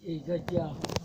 一个家。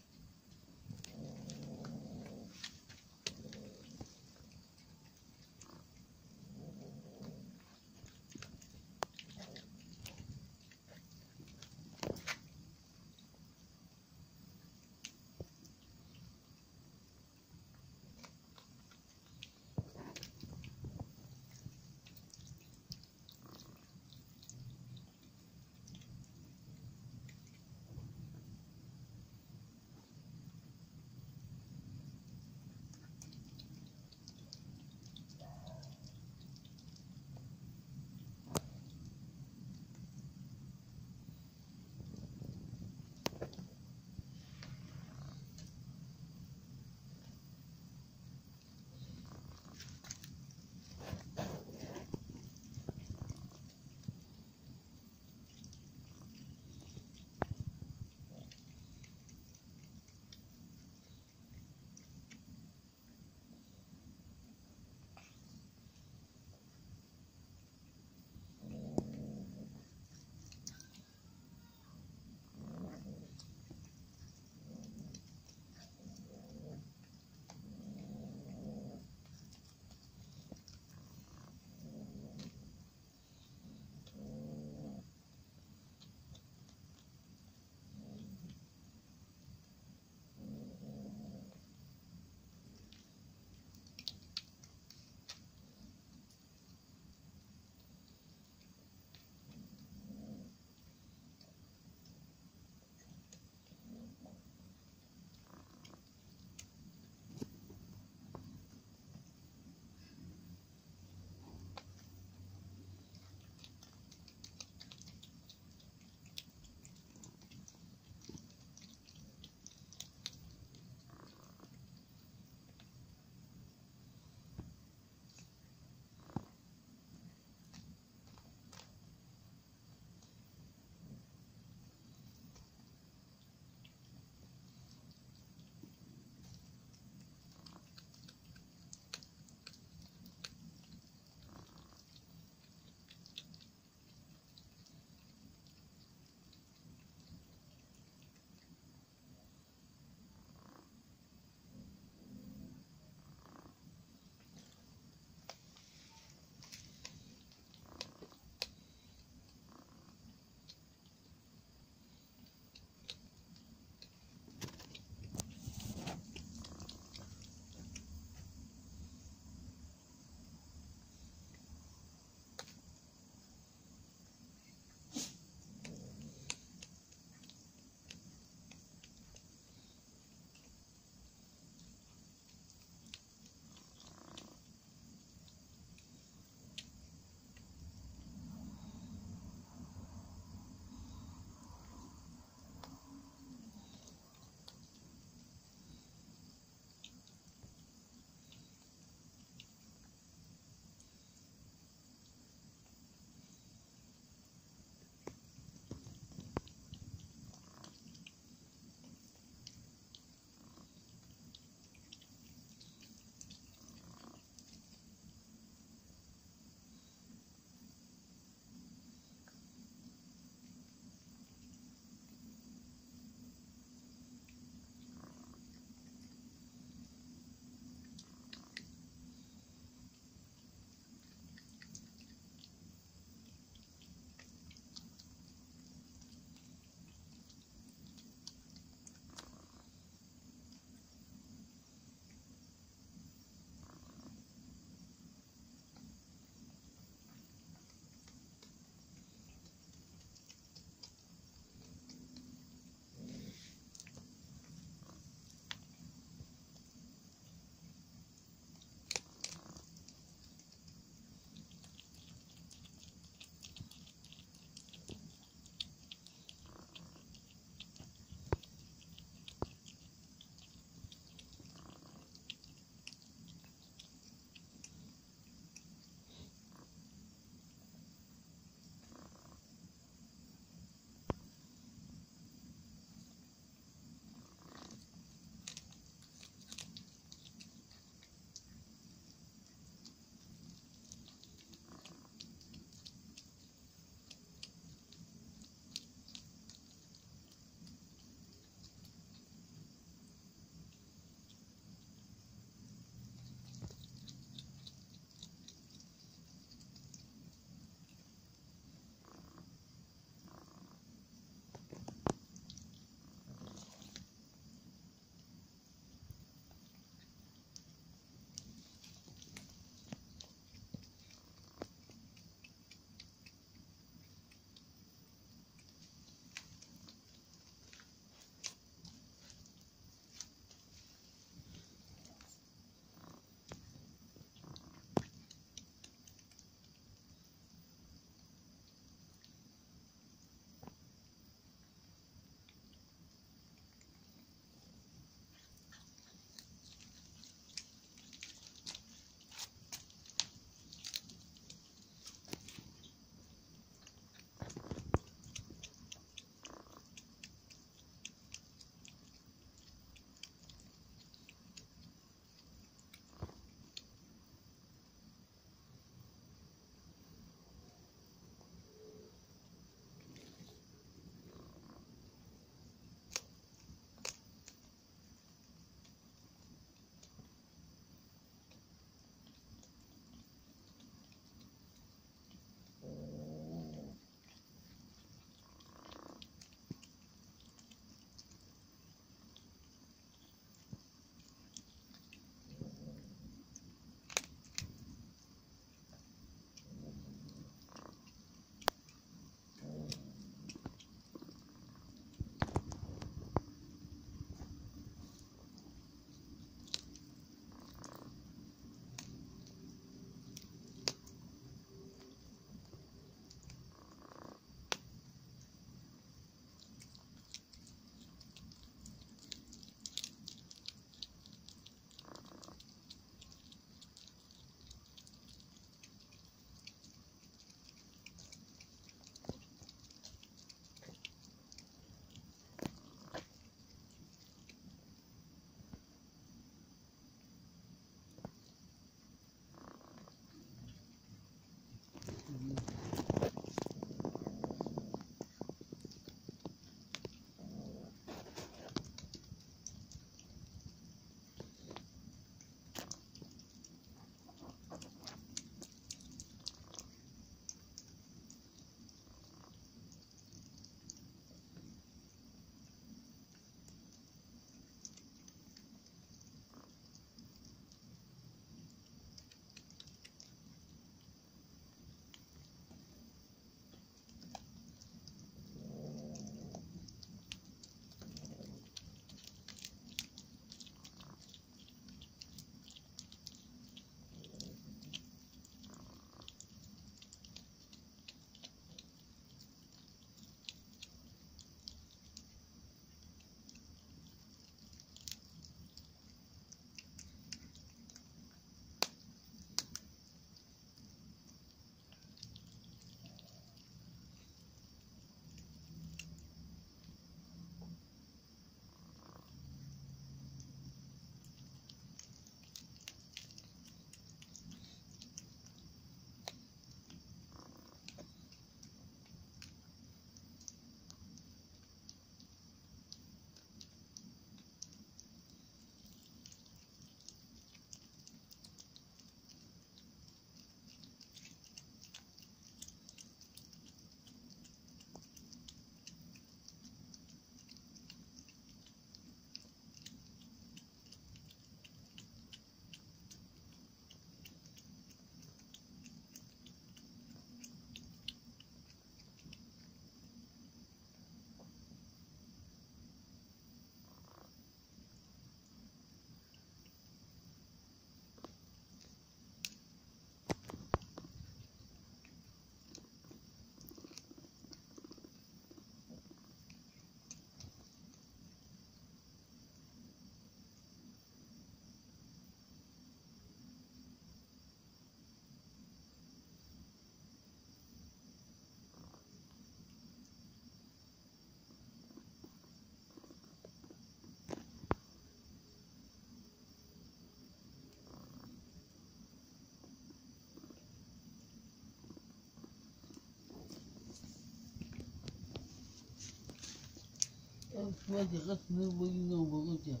хватит, как мы воюем, Володя.